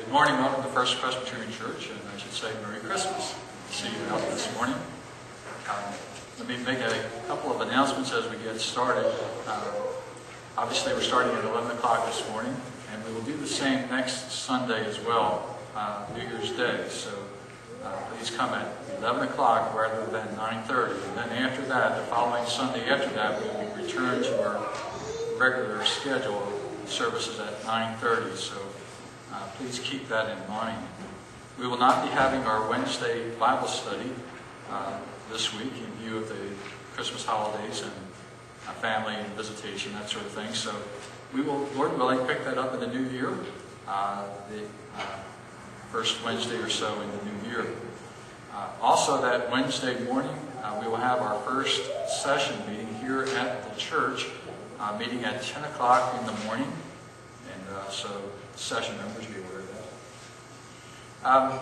Good morning, welcome to First Presbyterian Church, and I should say Merry Christmas. See you out this morning. Um, Let me make a couple of announcements as we get started. Uh, Obviously, we're starting at 11 o'clock this morning, and we will do the same next Sunday as well, uh, New Year's Day. So uh, please come at 11 o'clock rather than 9:30. And then after that, the following Sunday after that, we will return to our regular schedule of services at 9:30. So please keep that in mind. We will not be having our Wednesday Bible study uh, this week in view of the Christmas holidays and uh, family and visitation, that sort of thing. So we will, Lord willing, pick that up in the new year, uh, the uh, first Wednesday or so in the new year. Uh, also, that Wednesday morning, uh, we will have our first session meeting here at the church, uh, meeting at 10 o'clock in the morning. And so session members that. Um,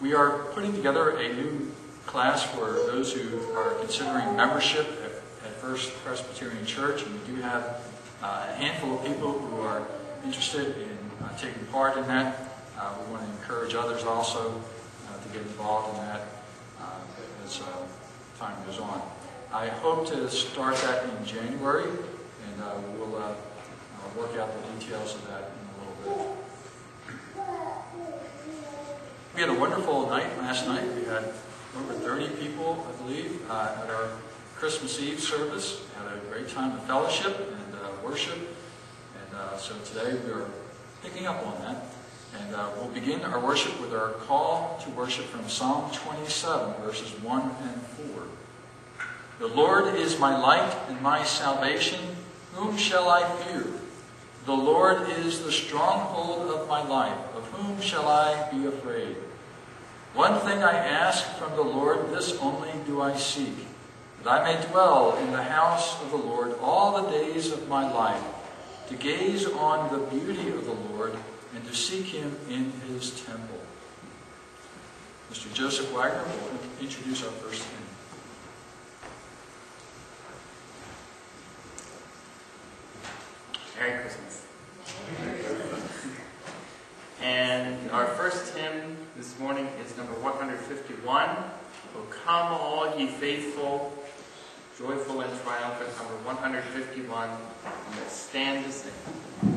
we are putting together a new class for those who are considering membership at, at First Presbyterian Church, and we do have uh, a handful of people who are interested in uh, taking part in that. Uh, we want to encourage others also uh, to get involved in that uh, as uh, time goes on. I hope to start that in January, and we'll work out the details of that in a little bit. We had a wonderful night last night. We had over 30 people, I believe, uh, at our Christmas Eve service. We had a great time of fellowship and uh, worship. And uh, so today we are picking up on that. And uh, we'll begin our worship with our call to worship from Psalm 27, verses 1 and 4. The Lord is my light and my salvation. Whom shall I fear? The Lord is the stronghold of my life. Of whom shall I be afraid? One thing I ask from the Lord, this only do I seek, that I may dwell in the house of the Lord all the days of my life, to gaze on the beauty of the Lord and to seek him in his temple. Mr. Joseph Waggoner will introduce our first hymn. Merry Christmas. And our first hymn this morning is number 151. O come, all ye faithful, joyful and triumphant, number 151. And let's stand to sing.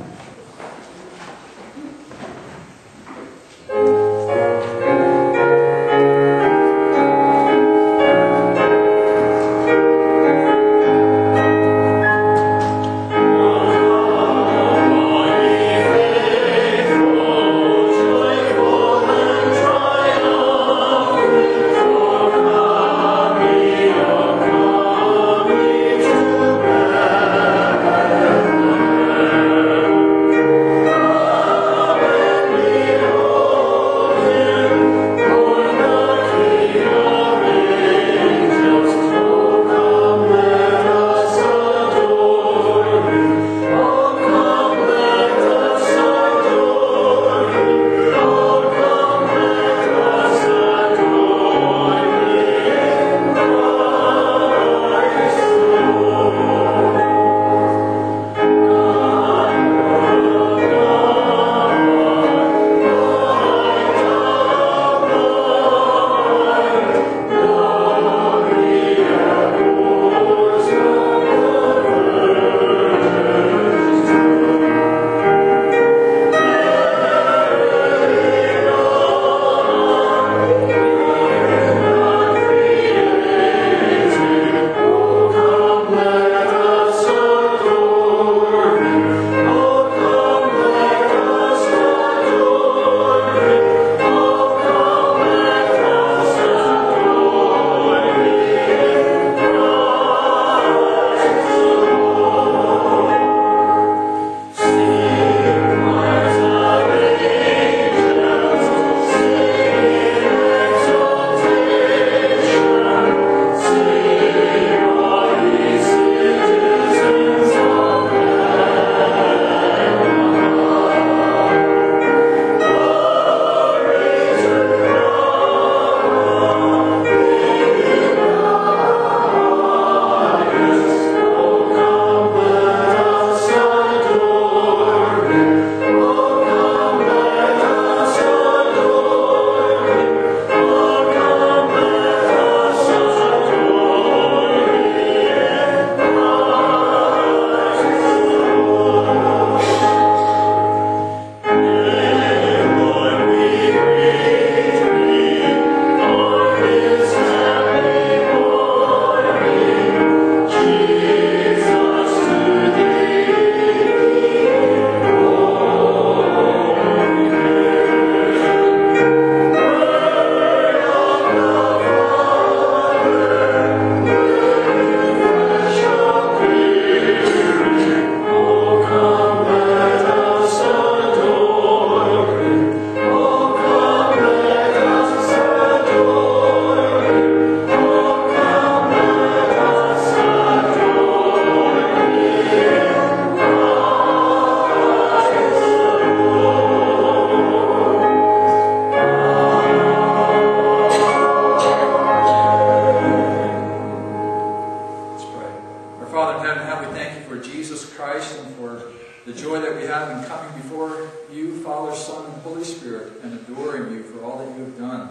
Glad in coming before you, Father, Son, and Holy Spirit, and adoring you for all that you have done.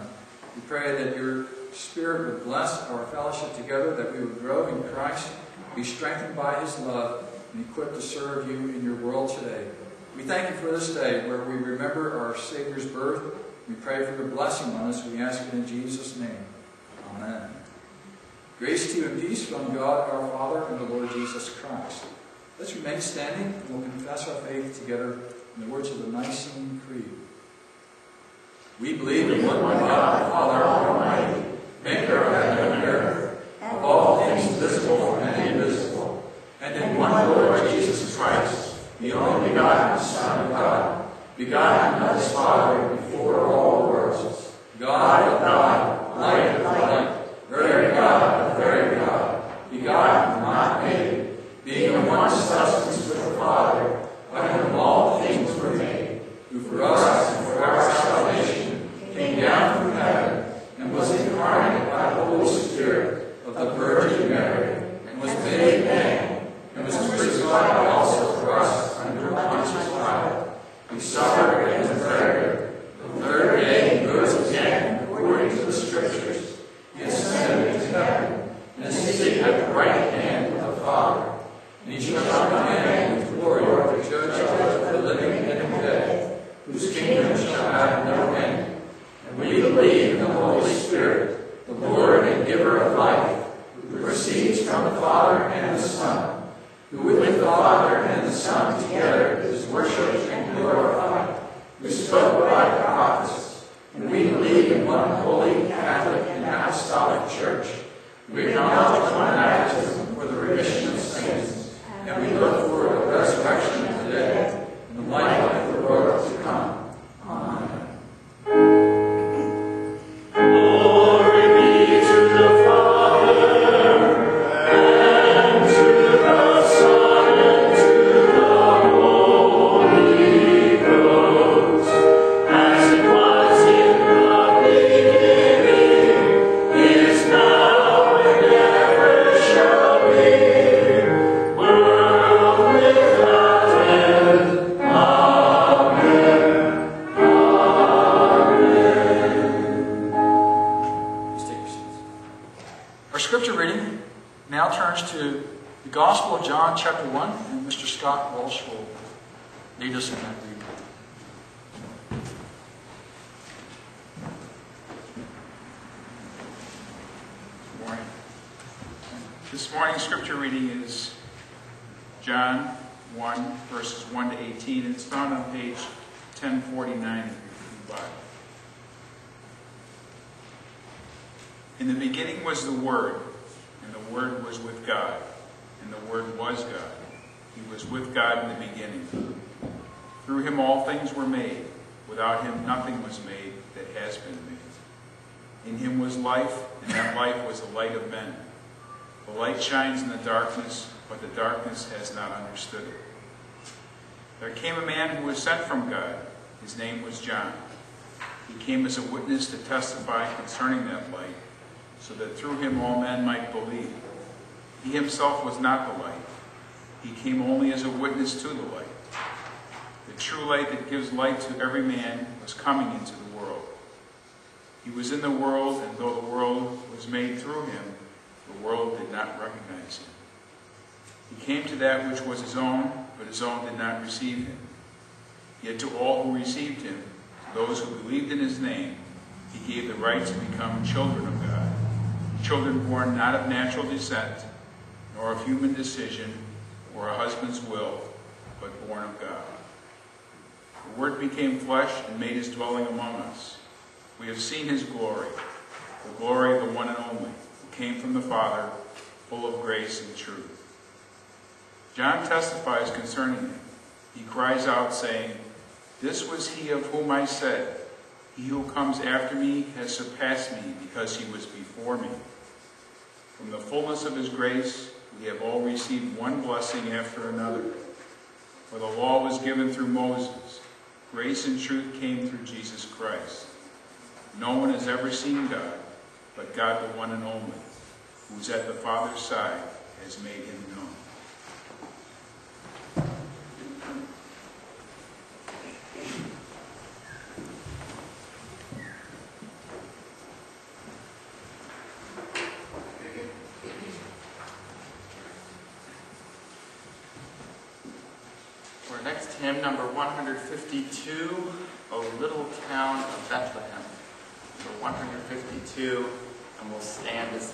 We pray that your Spirit would bless our fellowship together, that we would grow in Christ, be strengthened by his love, and equipped to serve you in your world today. We thank you for this day where we remember our Savior's birth. We pray for your blessing on us. We ask it in Jesus' name. Amen. Grace to you and peace from God our Father and the Lord Jesus Christ. Let's remain standing and we'll confess our faith together in the words of the Nicene Creed. We believe in one God, Father Almighty, maker of heaven and earth, of all things visible and invisible, and in one Lord Jesus Christ, the only begotten Son of God, begotten of his Father before all worlds, God of God, light of light, very God of very God, begotten, not made, being of one substance with the Father, by whom all things were made, who for us and for our salvation came down from heaven, and was incarnate by the Holy Spirit of the Virgin Mary, and was made man, and was crucified also for us under Pontius Pilate. He suffered and was buried. The third day he rose again according to the Scriptures. He ascended into heaven, and is seated at the right hand of the Father. And he shall come again with glory to judge the living and the dead, whose kingdom shall have no end. And we believe in the Holy Spirit, the Lord and giver of life, who proceeds from the Father and the Son, who with the Father and the Son together is worshipped and glorified, who spoke by the prophets. And we believe in one holy, Catholic, and Apostolic Church. We acknowledge one baptism This morning's scripture reading is John 1, verses 1 to 18, and it's found on page 1049 of your Bible. In the beginning was the Word, and the Word was with God, and the Word was God. He was with God in the beginning. Through him all things were made. Without him nothing was made that has been made. In him was life, and that life was the light of men. The light shines in the darkness, but the darkness has not understood it. There came a man who was sent from God. His name was John. He came as a witness to testify concerning that light, so that through him all men might believe. He himself was not the light. He came only as a witness to the light. The true light that gives light to every man was coming into the world. He was in the world, and though the world was made through him, the world did not recognize him. He came to that which was his own, but his own did not receive him. Yet to all who received him, to those who believed in his name, he gave the right to become children of God, children born not of natural descent, nor of human decision, or a husband's will, but born of God. The Word became flesh and made his dwelling among us. We have seen his glory, the glory of the one and only, came from the Father, full of grace and truth. John testifies concerning him. He cries out, saying, This was he of whom I said, He who comes after me has surpassed me, because he was before me. From the fullness of his grace, we have all received one blessing after another. For the law was given through Moses, grace and truth came through Jesus Christ. No one has ever seen God, but God the one and only, who's at the Father's side, has made him known. Our next hymn, number 152, O Little Town of Bethlehem. Number 152, and we'll stand as